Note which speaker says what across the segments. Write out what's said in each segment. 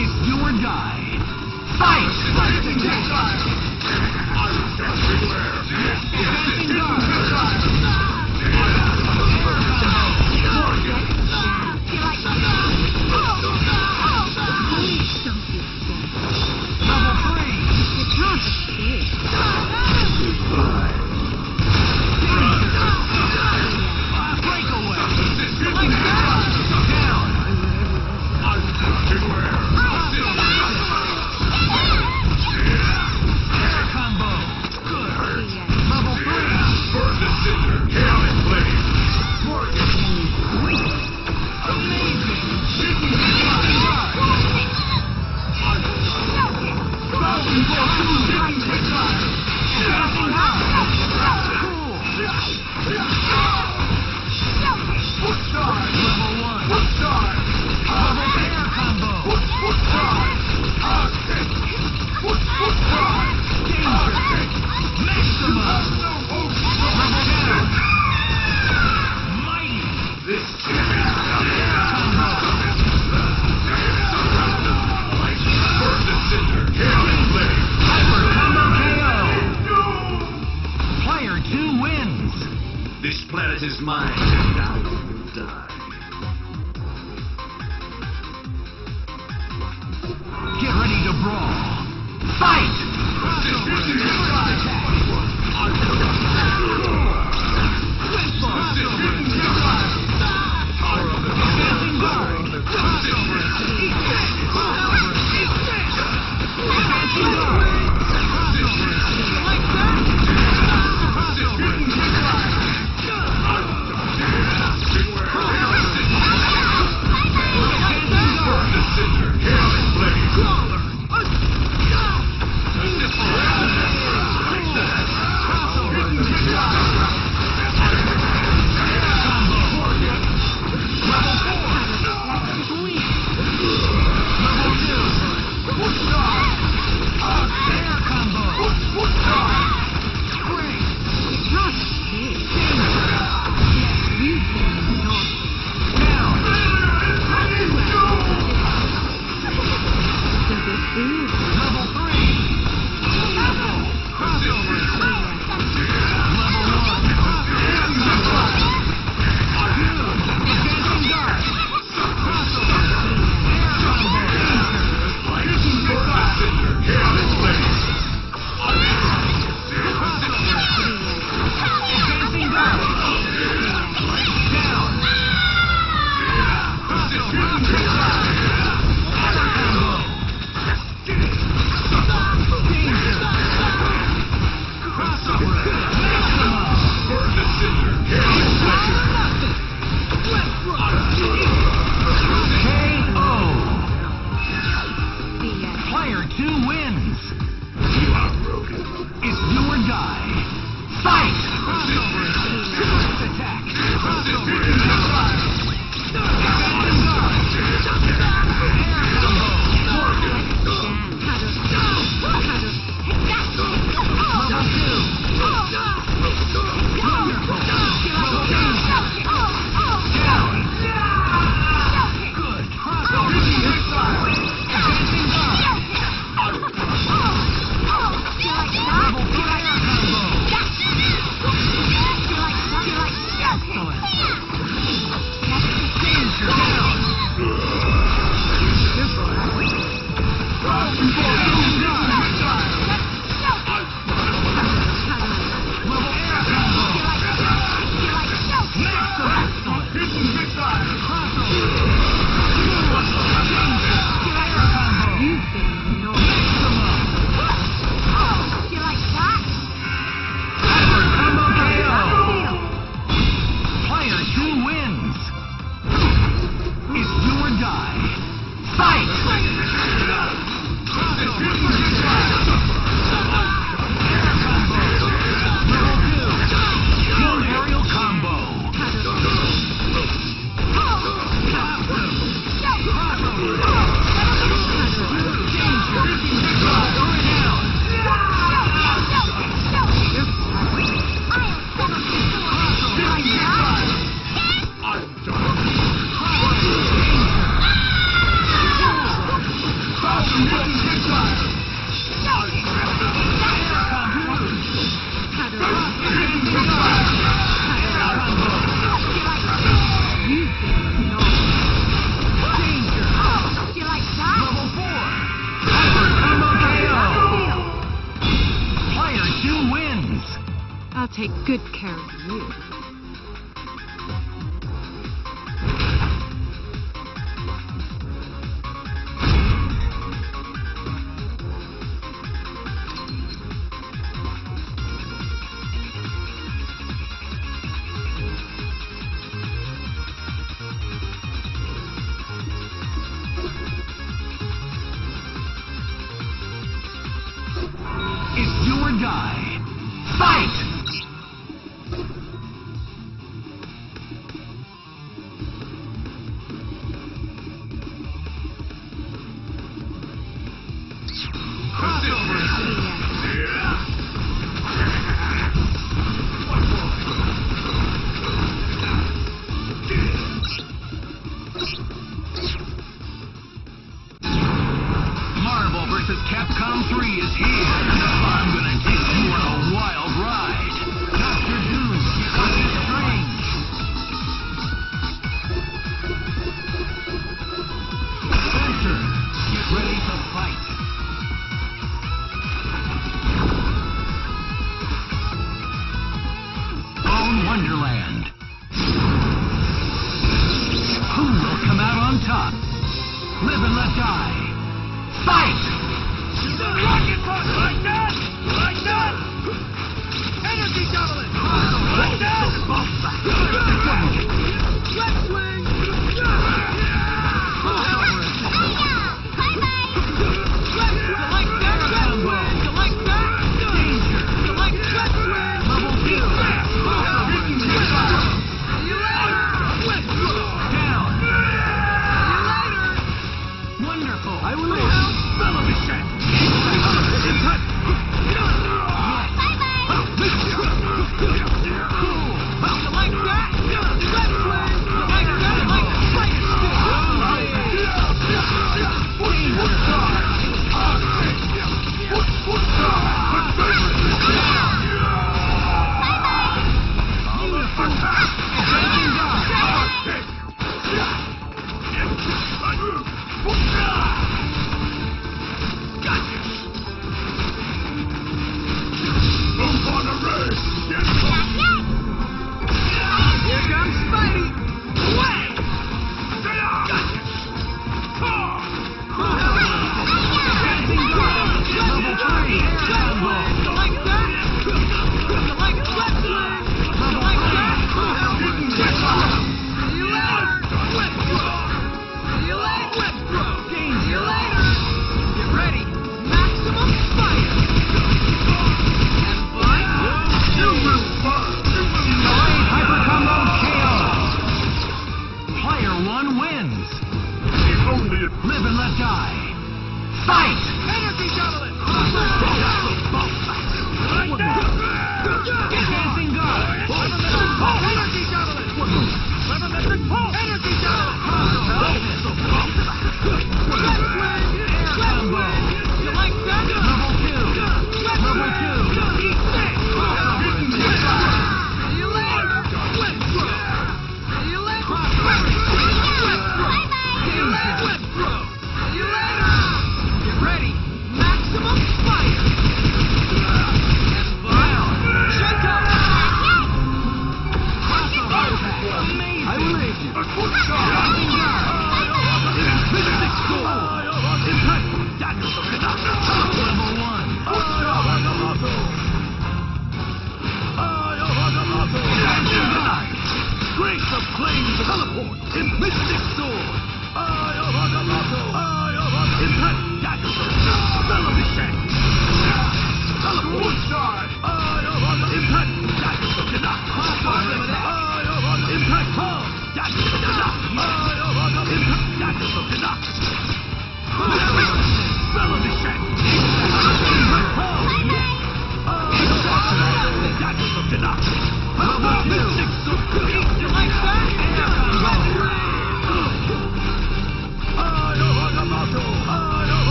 Speaker 1: Do or die. Fight! Advancing guard!
Speaker 2: mine.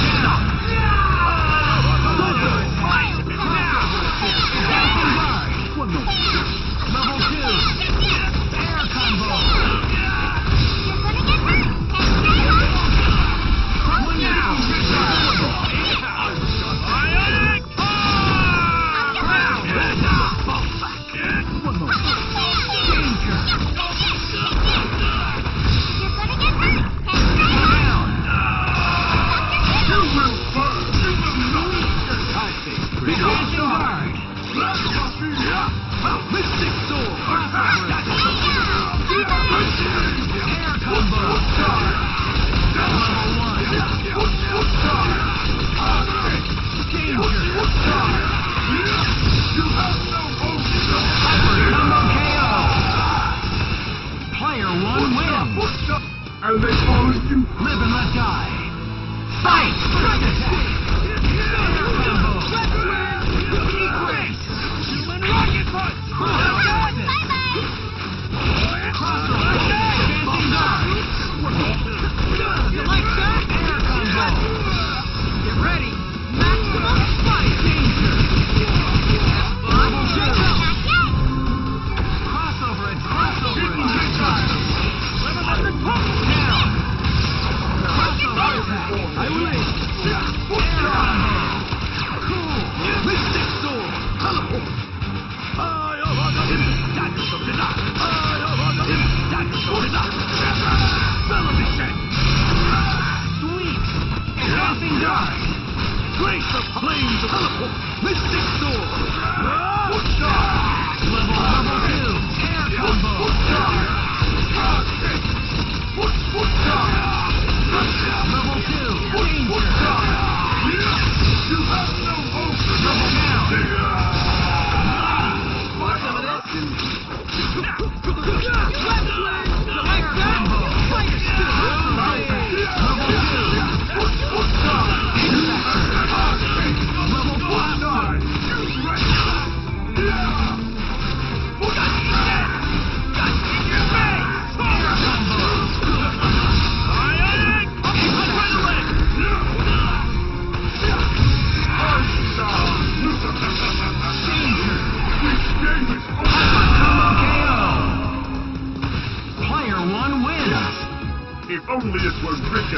Speaker 2: Sword!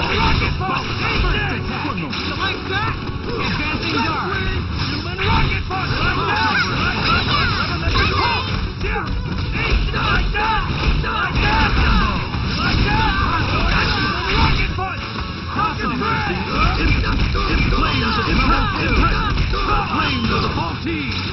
Speaker 2: rocket the Flames of
Speaker 3: the Faultine!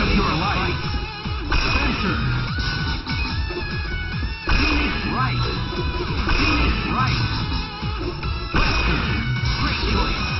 Speaker 3: of
Speaker 2: your Phoenix Wright. Western. Great choice.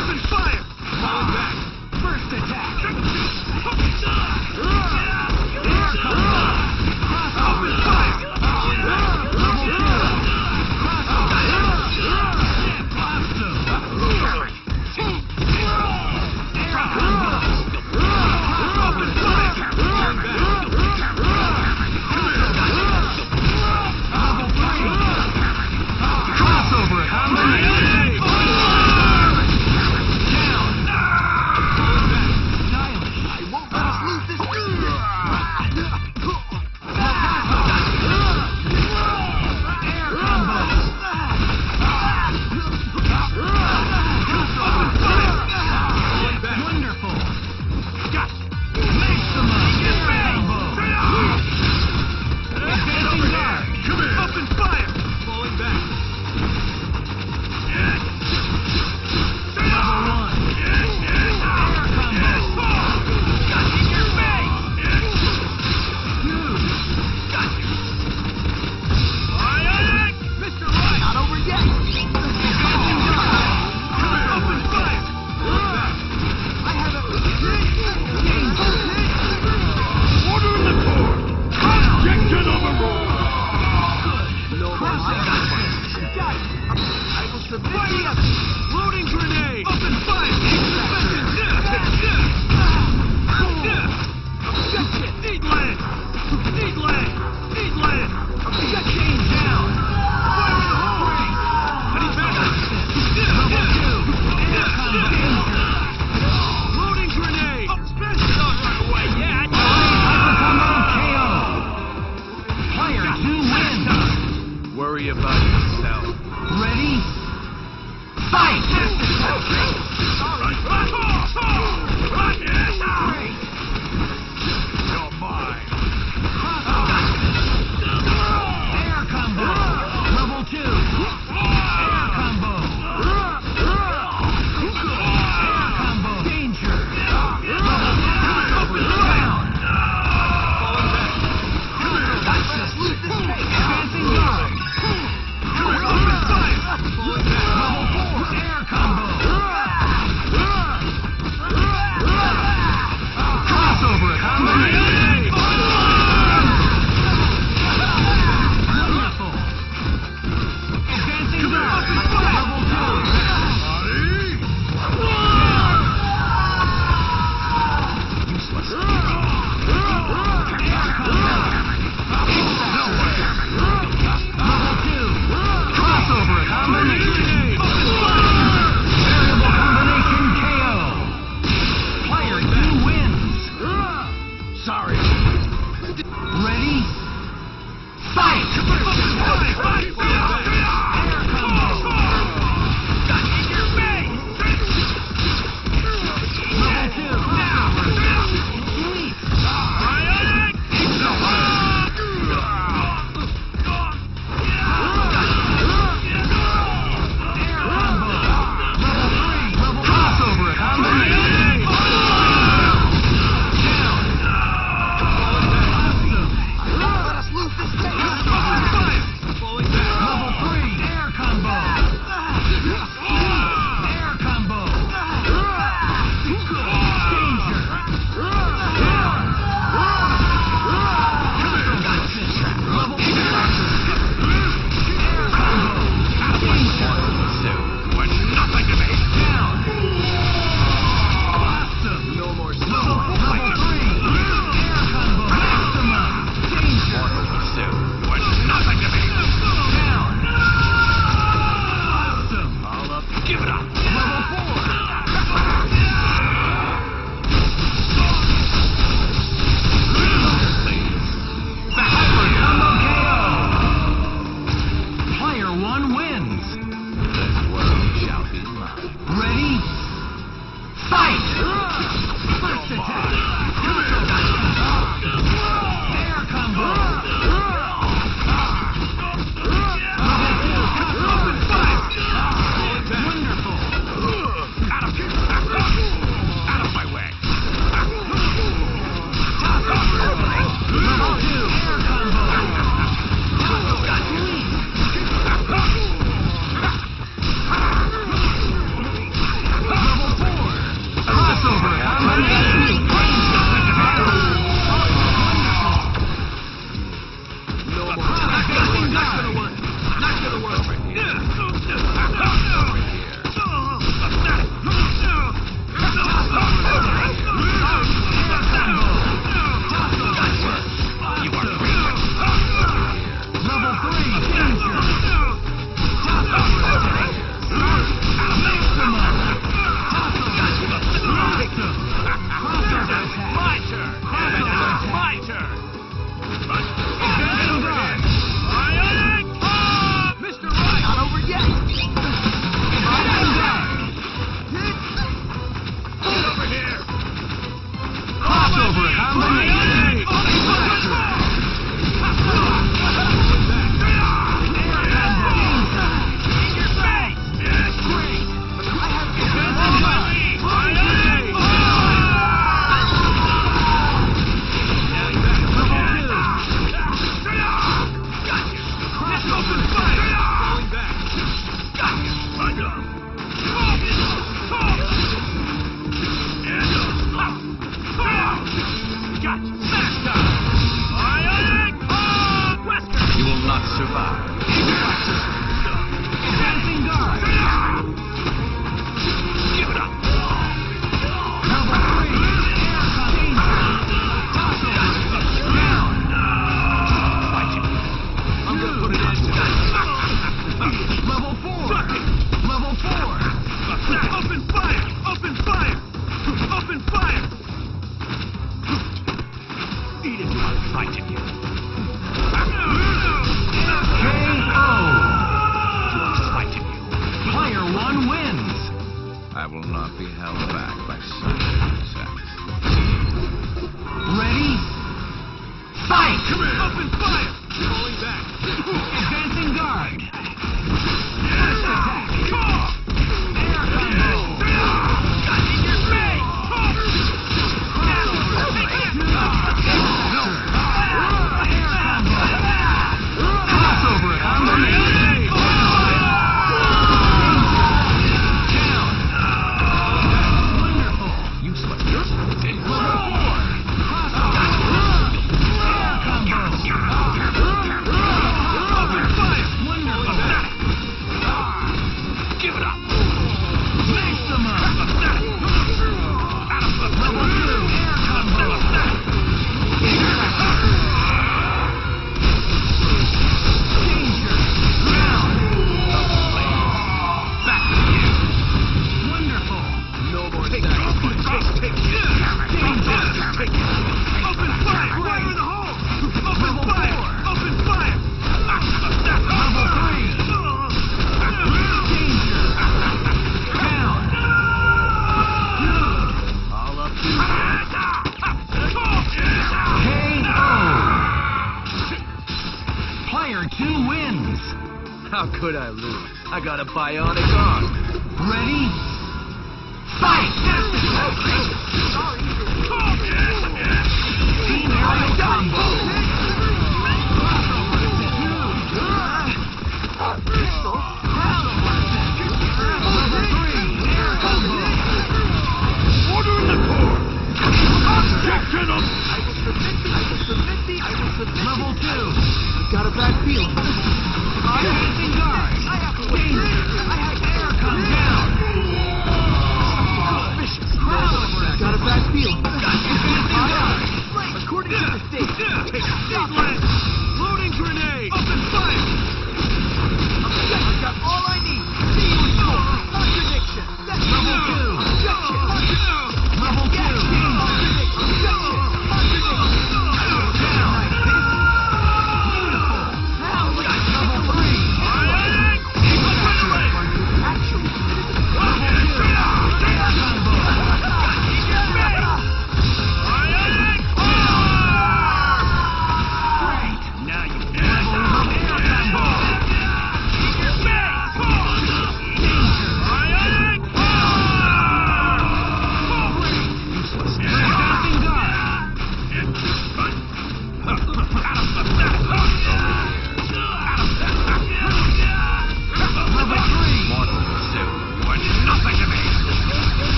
Speaker 3: Fire! Falling back.
Speaker 2: First attack.
Speaker 3: Air
Speaker 2: combo.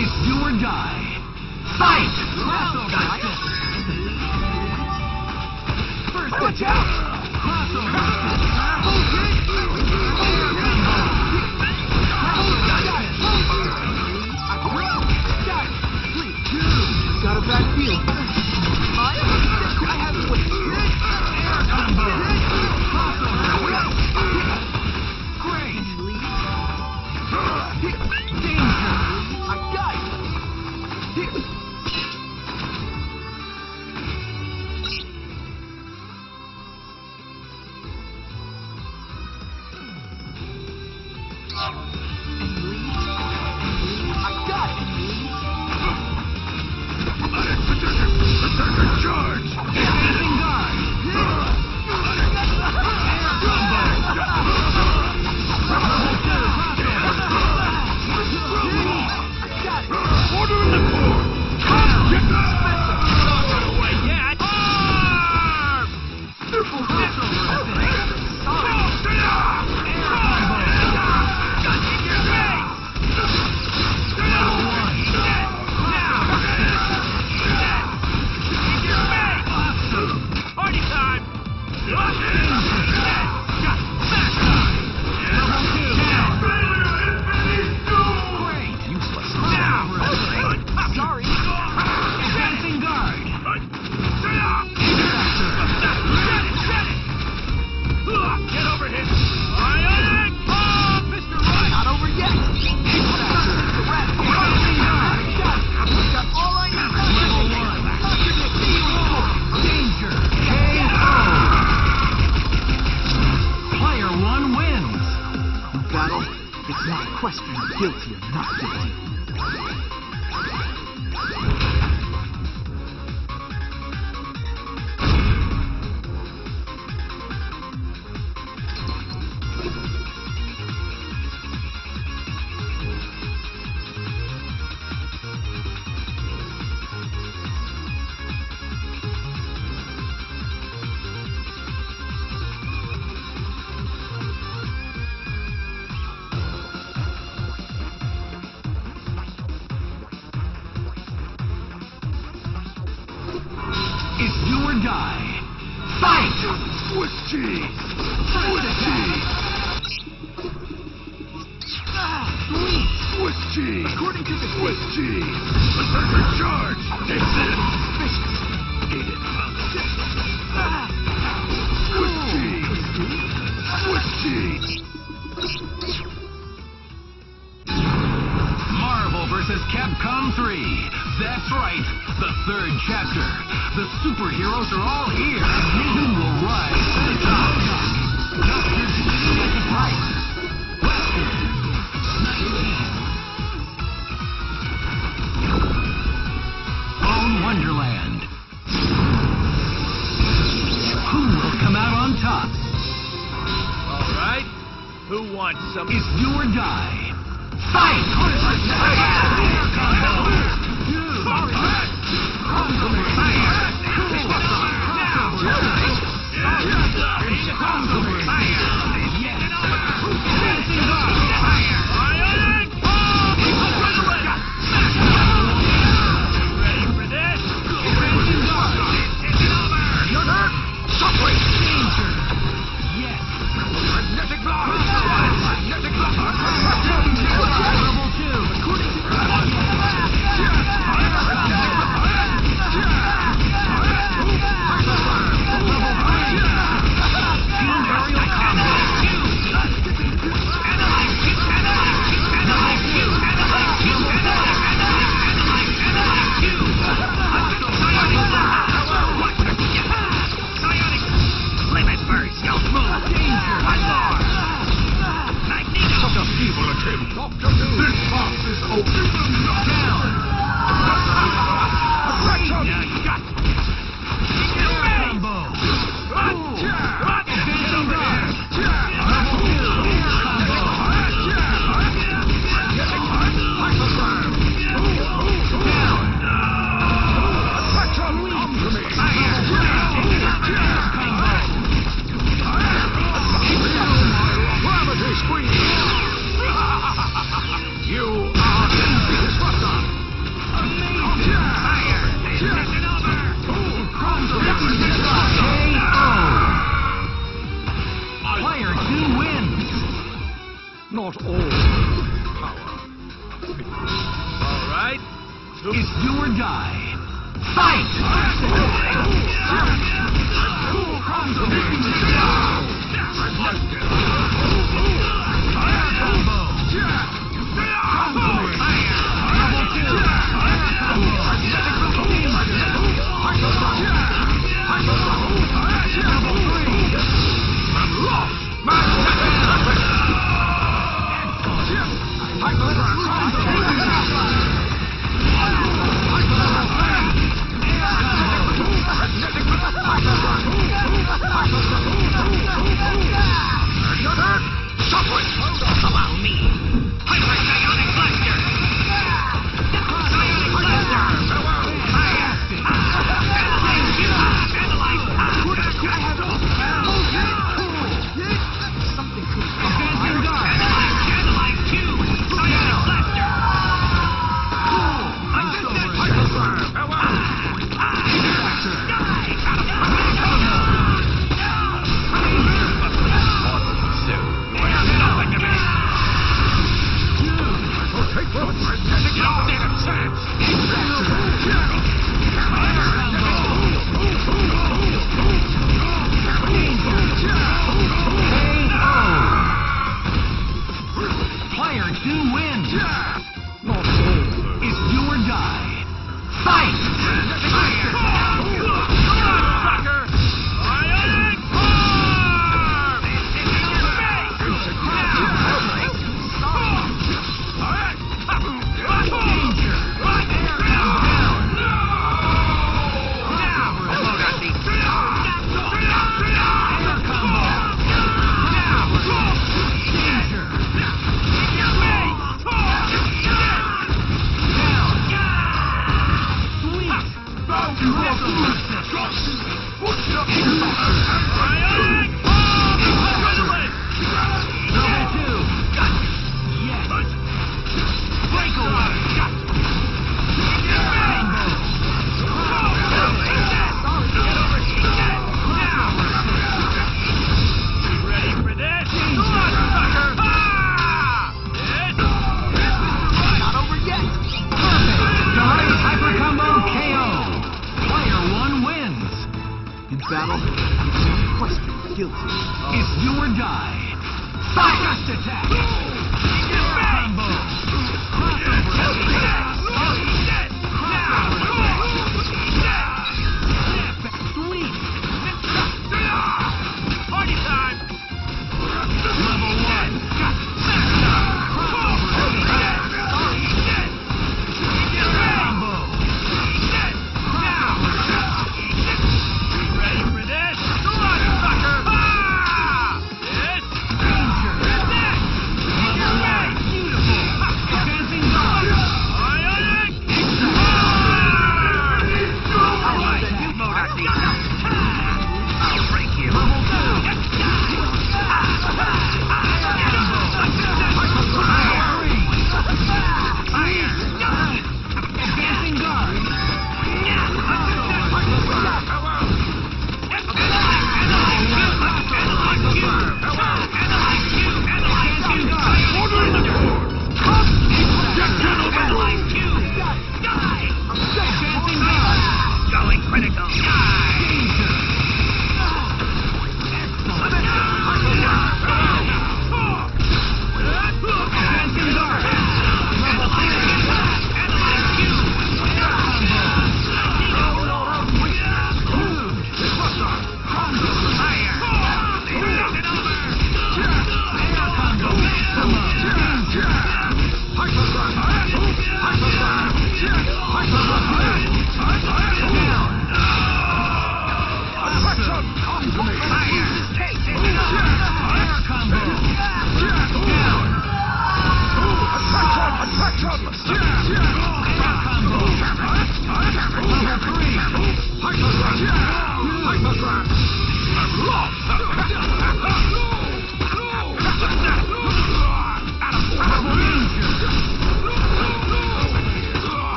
Speaker 2: It's do or die. Fight! First
Speaker 4: Watch out!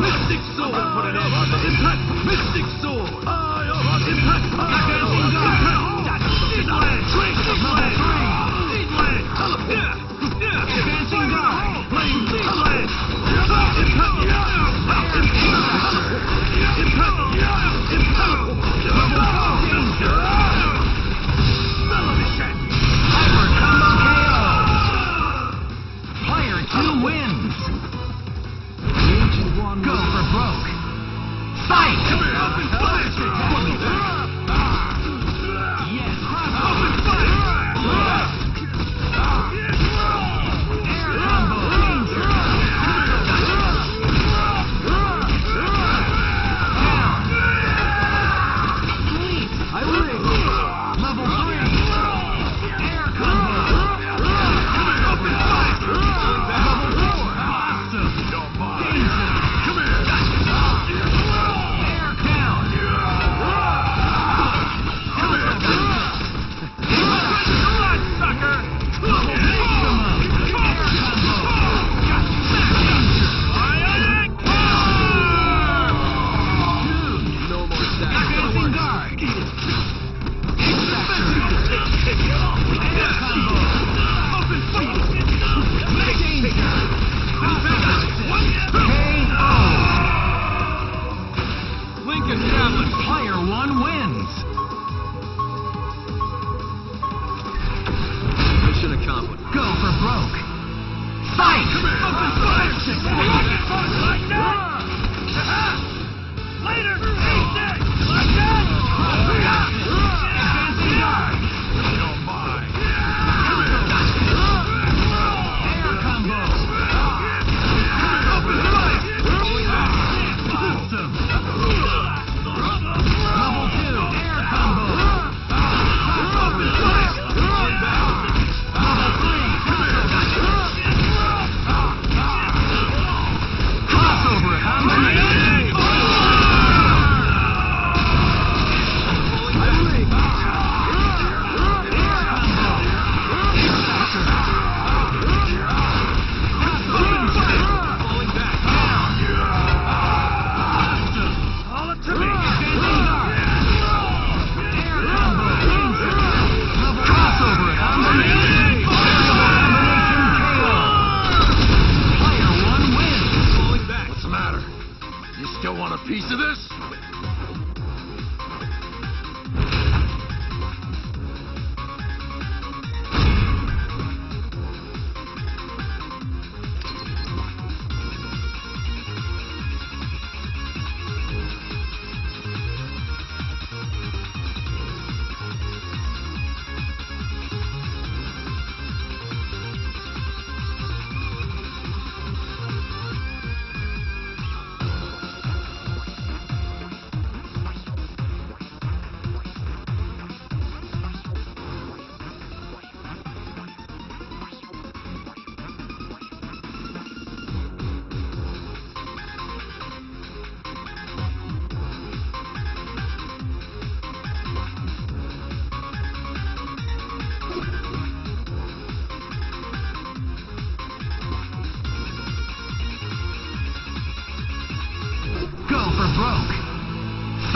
Speaker 4: Mystic Sword! Put an end to
Speaker 1: Impact!
Speaker 3: Mystic Sword! Impact! Impact! Impact! Impact! Impact! Impact! Impact! Impact!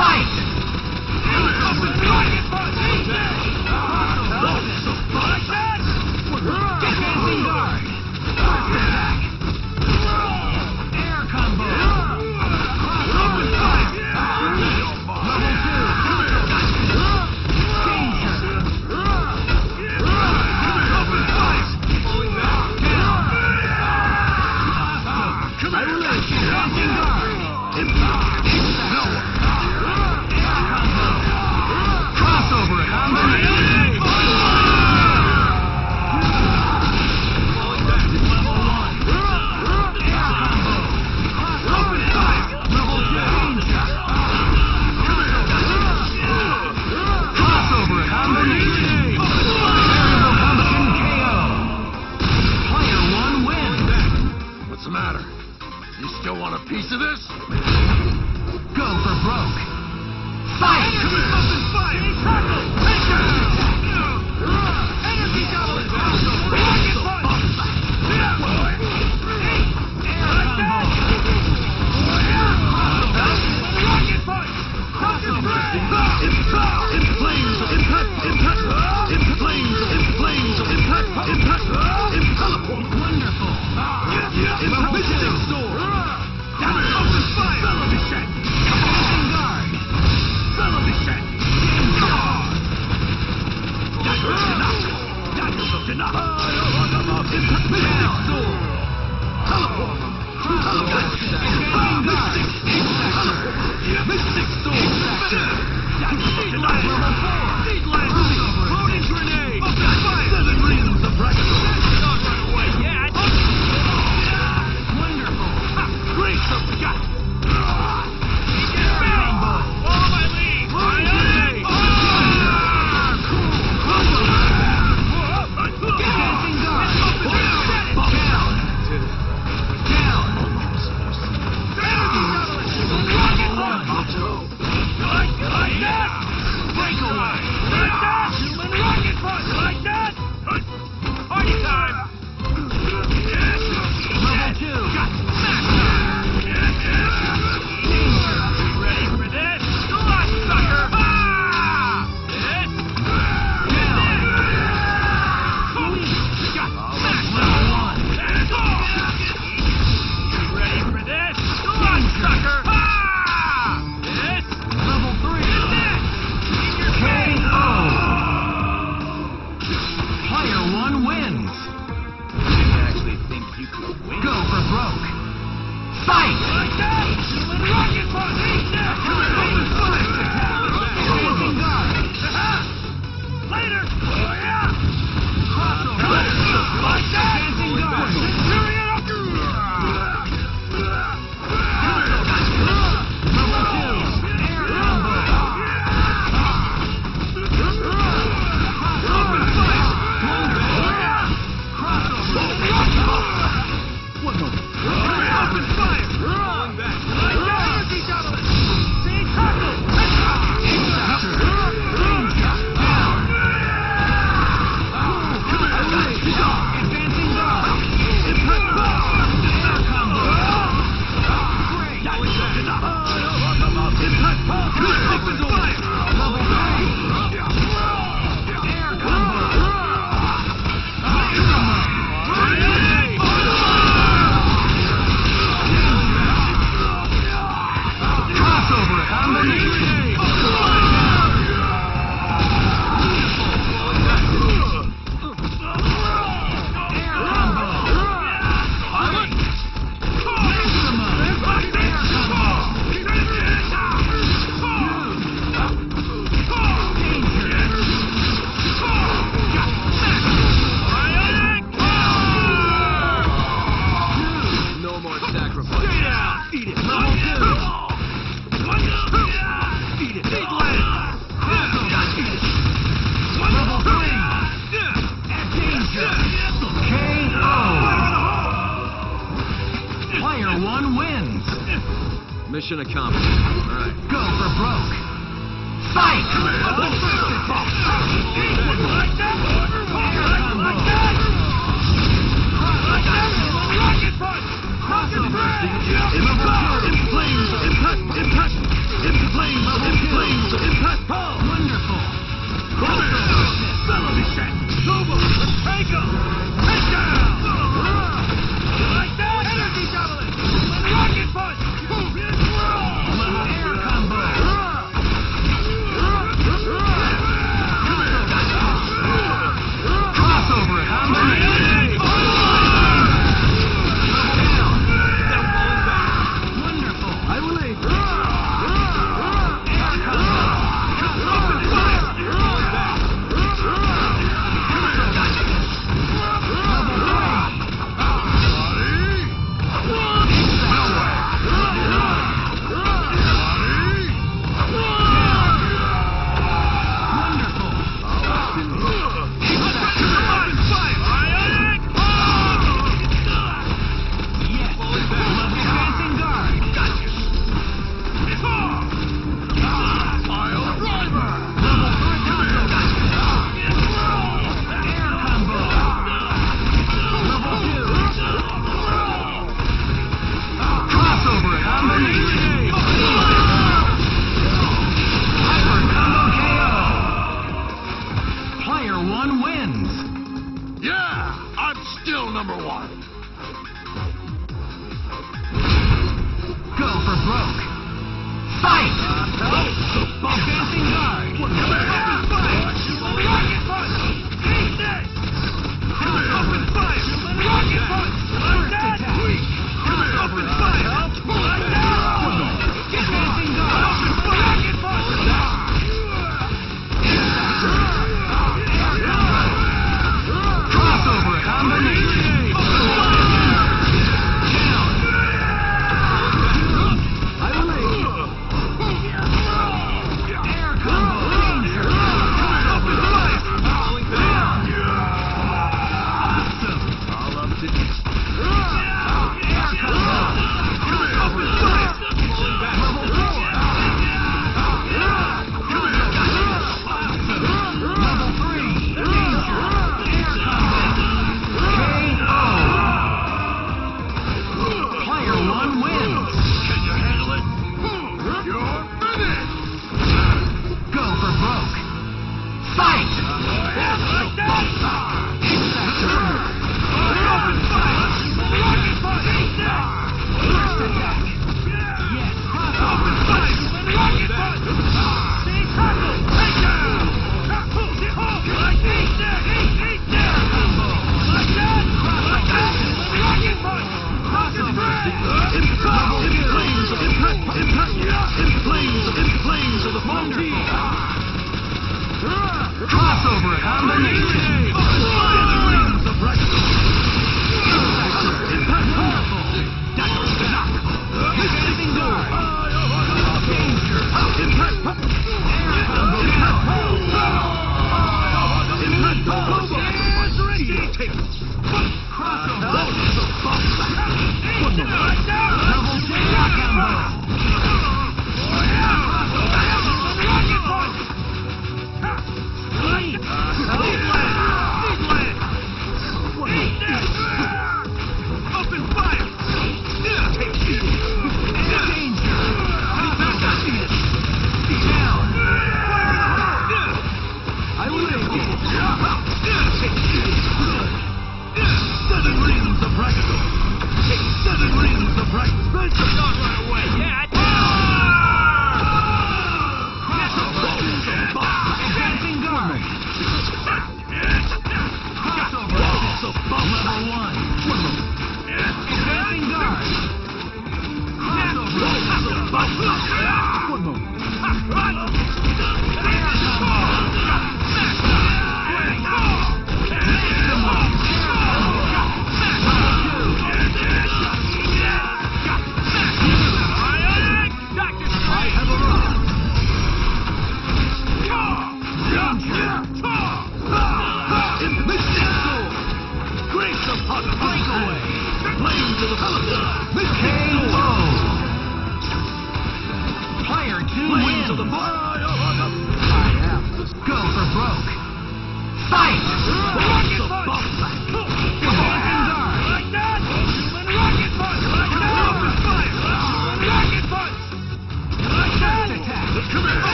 Speaker 2: fight!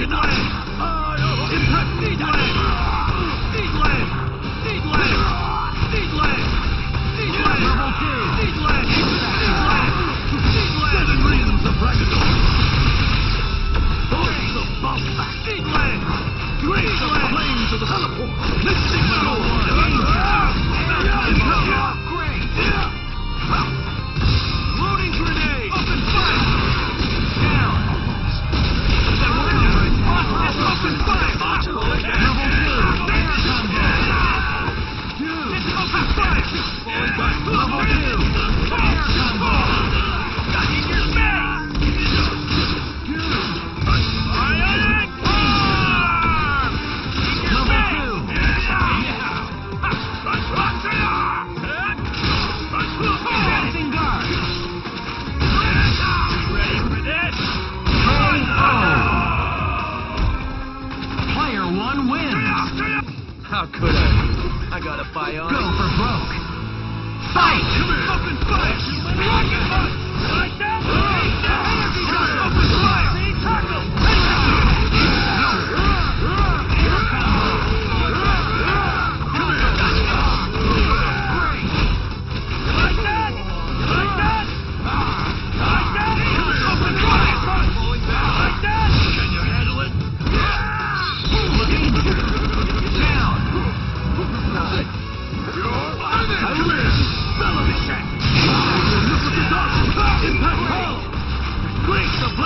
Speaker 1: Action on
Speaker 2: it! Impact
Speaker 1: speed on it! Speed land!
Speaker 2: Speed
Speaker 1: land! Speed land!
Speaker 2: Speed land! Level 2!
Speaker 3: Speed land! Speed land! Speed land!
Speaker 2: Seven reasons of Ragador! Voice of Bombback! Speed land! Grace of Flames of the Teleport! Mystic Soul! Impact!
Speaker 3: Upgrade!
Speaker 2: How could I? I got a bionic.
Speaker 3: Go for broke. Fight!
Speaker 2: Come here!
Speaker 1: Fucking
Speaker 2: fight! Rocket